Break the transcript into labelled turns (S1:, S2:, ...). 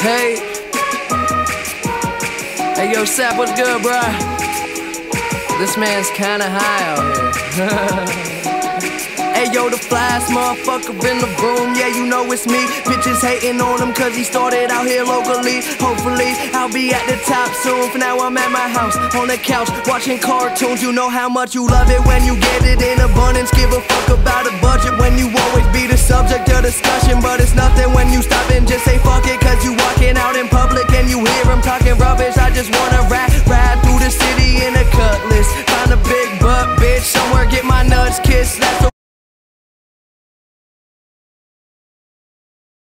S1: Hey. Hey, yo, Sap, what's good, bruh? This man's kinda high out here. Hey yo, the flyest motherfucker in the room, yeah, you know it's me. Bitches hating on him cause he started out here locally. Hopefully, I'll be at the top soon. For now, I'm at my house, on the couch, watching cartoons. You know how much you love it when you get it in abundance. Give a fuck about a budget when you always be the subject of discussion. But it's nothing when you stop and just just want